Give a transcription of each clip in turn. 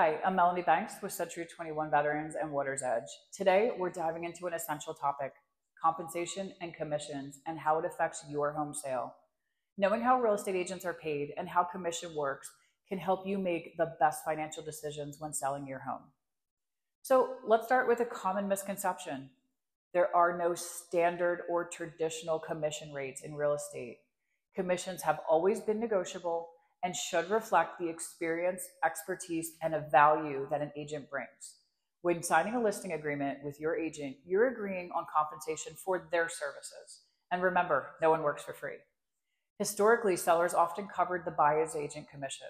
Hi, I'm Melanie Banks with Century 21 Veterans and Water's Edge. Today, we're diving into an essential topic compensation and commissions and how it affects your home sale. Knowing how real estate agents are paid and how commission works can help you make the best financial decisions when selling your home. So, let's start with a common misconception there are no standard or traditional commission rates in real estate. Commissions have always been negotiable and should reflect the experience, expertise, and a value that an agent brings. When signing a listing agreement with your agent, you're agreeing on compensation for their services. And remember, no one works for free. Historically, sellers often covered the buyer's agent commission,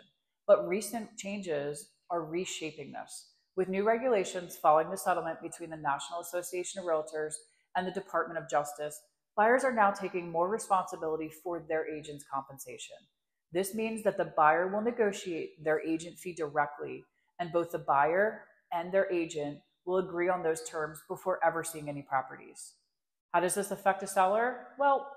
but recent changes are reshaping this. With new regulations following the settlement between the National Association of Realtors and the Department of Justice, buyers are now taking more responsibility for their agent's compensation. This means that the buyer will negotiate their agent fee directly, and both the buyer and their agent will agree on those terms before ever seeing any properties. How does this affect a seller? Well,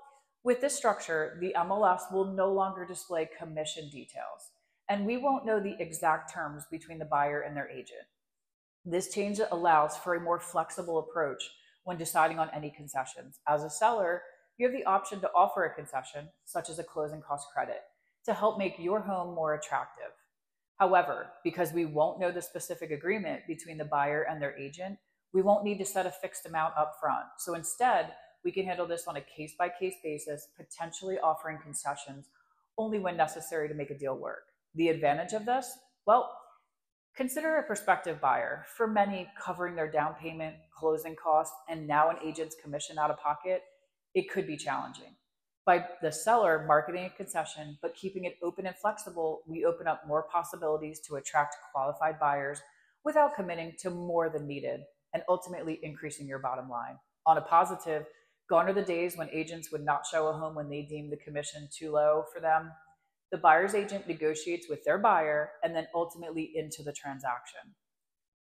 with this structure, the MLS will no longer display commission details, and we won't know the exact terms between the buyer and their agent. This change allows for a more flexible approach when deciding on any concessions. As a seller, you have the option to offer a concession, such as a closing cost credit, to help make your home more attractive. However, because we won't know the specific agreement between the buyer and their agent, we won't need to set a fixed amount up front. So instead, we can handle this on a case by case basis, potentially offering concessions only when necessary to make a deal work. The advantage of this? Well, consider a prospective buyer. For many, covering their down payment, closing costs, and now an agent's commission out of pocket, it could be challenging by the seller marketing a concession but keeping it open and flexible, we open up more possibilities to attract qualified buyers without committing to more than needed and ultimately increasing your bottom line. On a positive, gone are the days when agents would not show a home when they deemed the commission too low for them. The buyer's agent negotiates with their buyer and then ultimately into the transaction.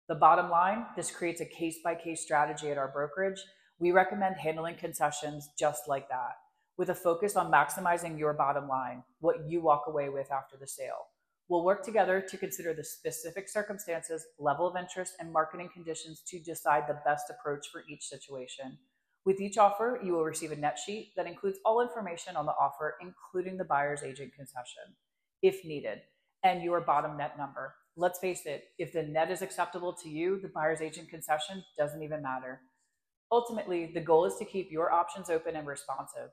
The bottom line this creates a case by case strategy at our brokerage. We recommend handling concessions just like that with a focus on maximizing your bottom line, what you walk away with after the sale. We'll work together to consider the specific circumstances, level of interest, and marketing conditions to decide the best approach for each situation. With each offer, you will receive a net sheet that includes all information on the offer, including the buyer's agent concession, if needed, and your bottom net number. Let's face it, if the net is acceptable to you, the buyer's agent concession doesn't even matter. Ultimately, the goal is to keep your options open and responsive.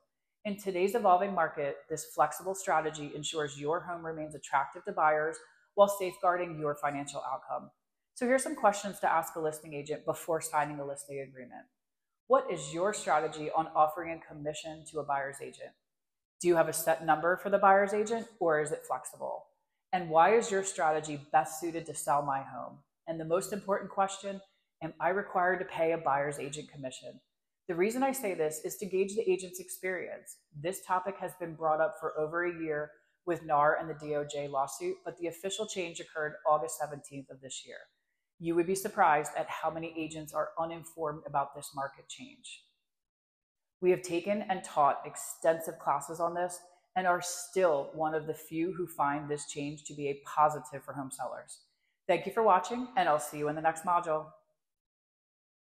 In today's evolving market, this flexible strategy ensures your home remains attractive to buyers while safeguarding your financial outcome. So, here's some questions to ask a listing agent before signing a listing agreement. What is your strategy on offering a commission to a buyer's agent? Do you have a set number for the buyer's agent or is it flexible? And why is your strategy best suited to sell my home? And the most important question Am I required to pay a buyer's agent commission? The reason I say this is to gauge the agent's experience. This topic has been brought up for over a year with NAR and the DOJ lawsuit, but the official change occurred August 17th of this year. You would be surprised at how many agents are uninformed about this market change. We have taken and taught extensive classes on this and are still one of the few who find this change to be a positive for home sellers. Thank you for watching, and I'll see you in the next module.